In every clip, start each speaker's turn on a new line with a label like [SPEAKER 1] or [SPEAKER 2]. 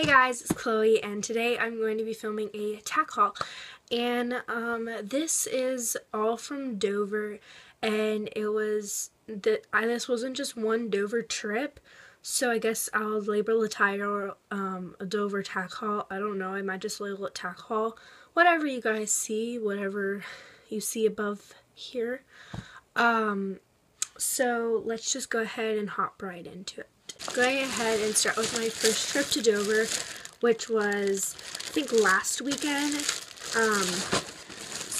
[SPEAKER 1] Hey guys, it's Chloe and today I'm going to be filming a tack haul and um, this is all from Dover and it was, the, I, this wasn't just one Dover trip so I guess I'll label the title um, a Dover tack haul. I don't know, I might just label it tack haul. Whatever you guys see, whatever you see above here. Um, so let's just go ahead and hop right into it going ahead and start with my first trip to Dover, which was, I think, last weekend. Um,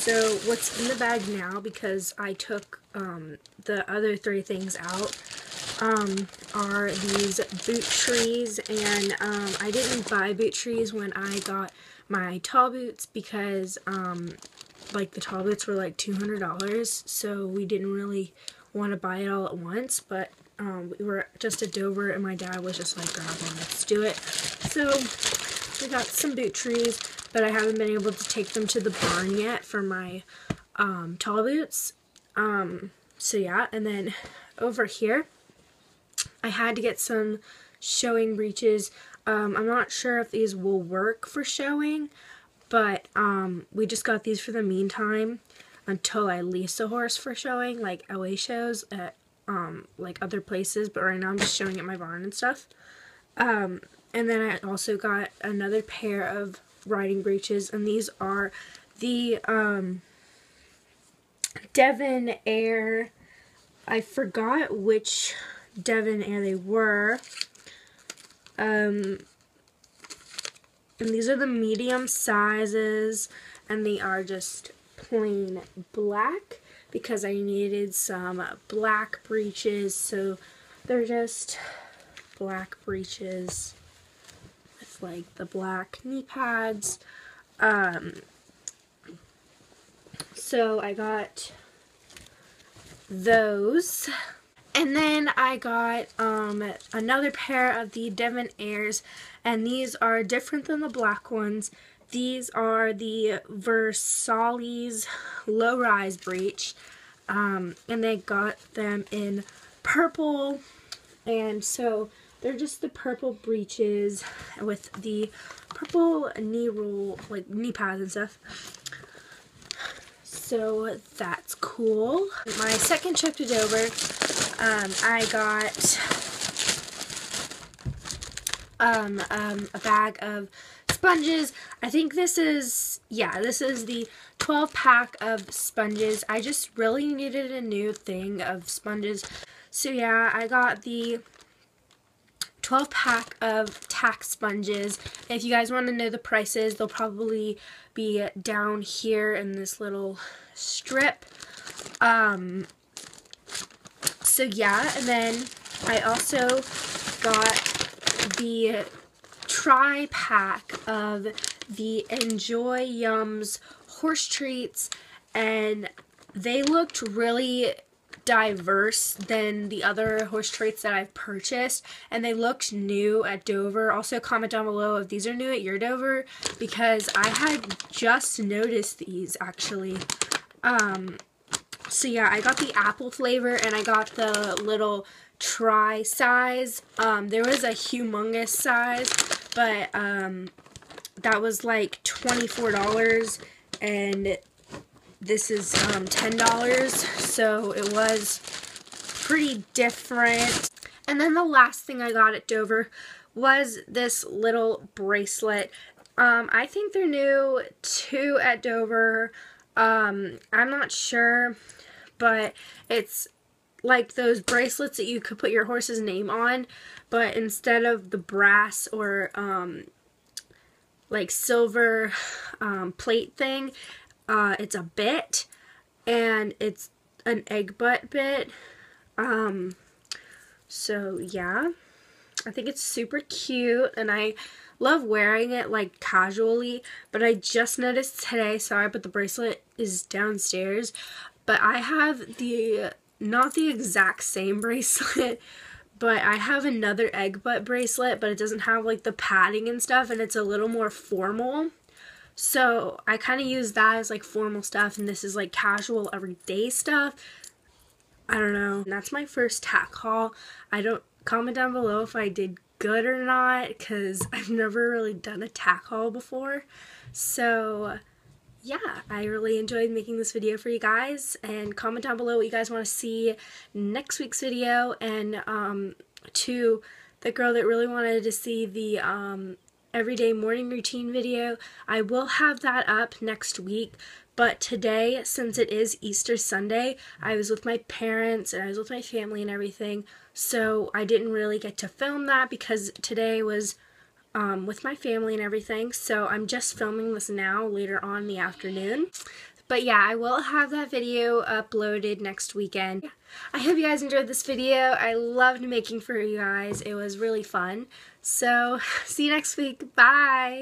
[SPEAKER 1] so what's in the bag now, because I took um, the other three things out, um, are these boot trees, and um, I didn't buy boot trees when I got my tall boots because, um, like, the tall boots were like $200, so we didn't really want to buy it all at once, but um, we were just at Dover and my dad was just like, grab one, let's do it. So we got some boot trees, but I haven't been able to take them to the barn yet for my um, tall boots. Um, so yeah, and then over here, I had to get some showing breeches. Um, I'm not sure if these will work for showing, but um, we just got these for the meantime until I lease a horse for showing, like LA shows at um, like other places, but right now I'm just showing at my barn and stuff. Um, and then I also got another pair of riding breeches, and these are the um, Devon Air. I forgot which Devon-Aire they were. Um, and these are the medium sizes, and they are just plain black because I needed some black breeches. So they're just black breeches with like the black knee pads. Um, so I got those. And then I got um, another pair of the Devon-Aires, and these are different than the black ones. These are the Versailles low-rise breech, um, and they got them in purple, and so they're just the purple breeches with the purple knee roll, like knee pads and stuff. So that's cool. My second trip to Dover, um, I got um, um, a bag of sponges. I think this is, yeah, this is the 12 pack of sponges. I just really needed a new thing of sponges. So yeah, I got the 12 pack of tack sponges. If you guys want to know the prices, they'll probably be down here in this little strip. Um, so yeah, and then I also got the tri pack of the Enjoy Yums horse treats and they looked really diverse than the other horse treats that I've purchased and they looked new at Dover. Also comment down below if these are new at your Dover because I had just noticed these actually. Um, so yeah, I got the apple flavor and I got the little try size. Um, there was a humongous size but um, that was like $24 and this is um, $10 so it was pretty different. And then the last thing I got at Dover was this little bracelet. Um, I think they're new too at Dover. Um, I'm not sure but it's like those bracelets that you could put your horse's name on, but instead of the brass or um, like silver um, plate thing, uh, it's a bit, and it's an egg butt bit. Um, so yeah, I think it's super cute, and I love wearing it like casually, but I just noticed today, sorry, but the bracelet is downstairs, but I have the not the exact same bracelet, but I have another egg butt bracelet, but it doesn't have like the padding and stuff, and it's a little more formal. So I kind of use that as like formal stuff, and this is like casual everyday stuff. I don't know. And that's my first tack haul. I don't comment down below if I did good or not because I've never really done a tack haul before. So yeah, I really enjoyed making this video for you guys and comment down below what you guys want to see next week's video and um, to the girl that really wanted to see the um, everyday morning routine video, I will have that up next week but today, since it is Easter Sunday, I was with my parents and I was with my family and everything, so I didn't really get to film that because today was um, with my family and everything, so I'm just filming this now later on in the afternoon. But yeah, I will have that video uploaded next weekend. I hope you guys enjoyed this video. I loved making for you guys. It was really fun. So, see you next week. Bye!